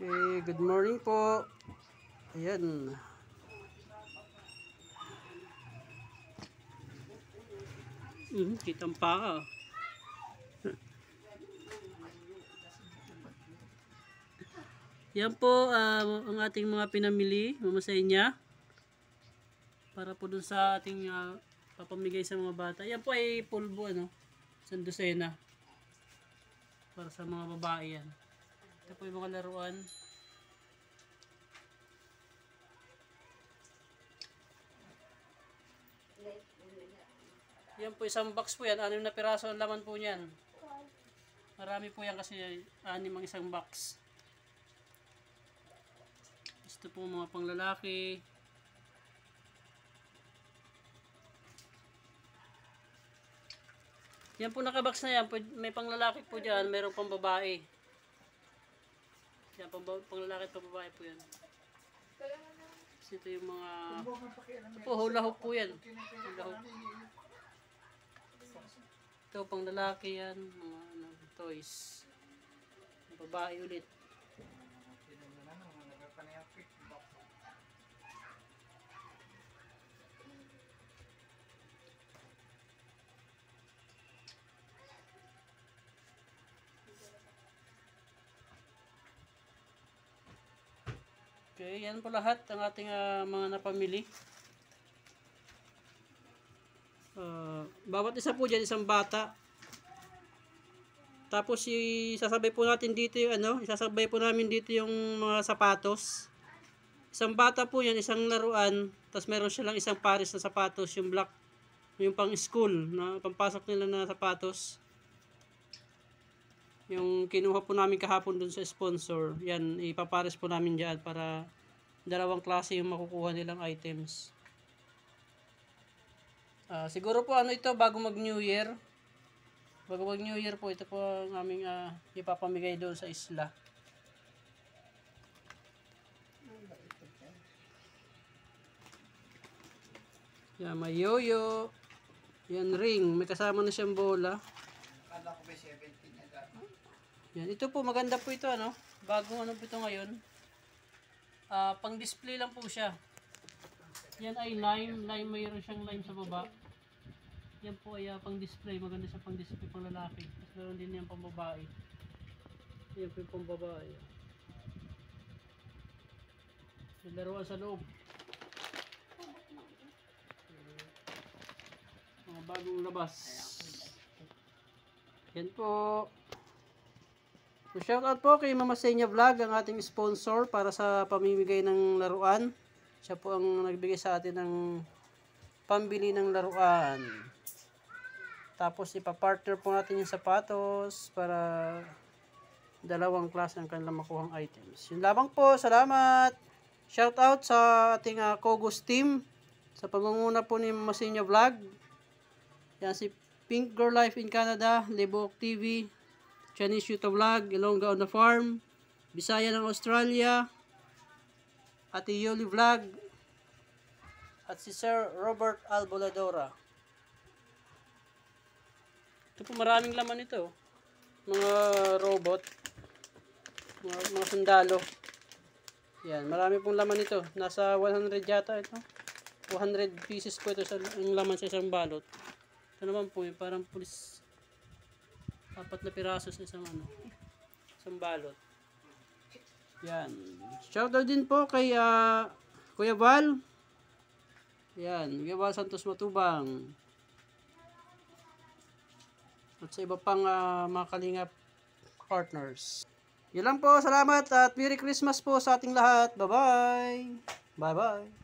Okay, good morning po. Ayan. Hmm, kitang pa. Yan po ah, ang ating mga pinamili, mamasay niya. Para po dun sa ating ah, papamigay sa mga bata. Yan po ay pulbo ano, dosena. Para sa mga babae yan. Ito po yung mga laruan. Yan po isang box po yan. Anim na piraso ang laman po niyan. Marami po yan kasi anim ang isang box. Ito po mga panglalaki. Yan po nakabox na yan. May panglalaki po dyan. Meron pang babae. Yan, pang, panglalaki at pambabae po yan. Kasi ito yung mga... Ito po, hula hoop po yan. Hula hoop. Ito, pang lalaki yan. Mga ano, toys. Babae ulit. Okay, yan po lahat ang ating ah, mga napamili. Ah, bawat isa po dyan, isang bata. Tapos isasabay po natin dito yung ano, isasabay po namin dito yung mga sapatos. Isang bata po yan, isang laruan, tapos meron siya lang isang pares na sapatos, yung black, yung pang school, na pampasok nila na sapatos. Yung kinuha po namin kahapon dun sa sponsor, yan, ipapares po namin dyan para dalawang klase yung makukuha nilang items. Ah, siguro po ano ito bago mag New Year. Bago mag New Year po ito po ang aming ah, ipapamigay doon sa isla. Yan, may yoyo. Yan, ring. May kasama na siyang bola. Kala ko ba 17 na dati? Yan, ito po, maganda po ito, ano? Bagong ano po ito ngayon. Ah, pang display lang po siya. Yan ay lime, lime mayroon siyang lime sa baba. Yan po ay ah, pang display, maganda siya pang display pang lalaki. Tapos meron din yan pang babae. Yan po yung pang babae. May laruan sa loob. Mga bagong labas. Yan po. So, shoutout po kay Mama Senya Vlog, ang ating sponsor para sa pamimigay ng laruan. Siya po ang nagbigay sa atin ng pambili ng laruan. Tapos ipapartner po natin yung sapatos para dalawang klase ang kanilang makuhang items. Yun lamang po, salamat! Shoutout sa ating uh, Kogos team sa pamanguna po ni Mama Senya Vlog. Yan si Pink Girl Life in Canada, Libok TV, Chinese Yuta Vlog, Ilongga on the Farm, Bisaya ng Australia, Ate Yoli Vlog, at si Sir Robert Alboladora. Ito po maraming laman ito. Mga robot, mga, mga sundalo. Yan, marami pong laman ito. Nasa 100 yata ito. 200 pieces po ito sa ang laman sa isang balot. Ito naman po, yung parang pulis apat na piraso sa isang ano, isang balot. Yan. Shoutout din po kay ah, Kuya Val. Yan, Kuya Val Santos Matubang. At sa iba pang ah, mga kalingap partners. Yun lang po, salamat at Merry Christmas po sa ating lahat. Bye-bye. Bye-bye.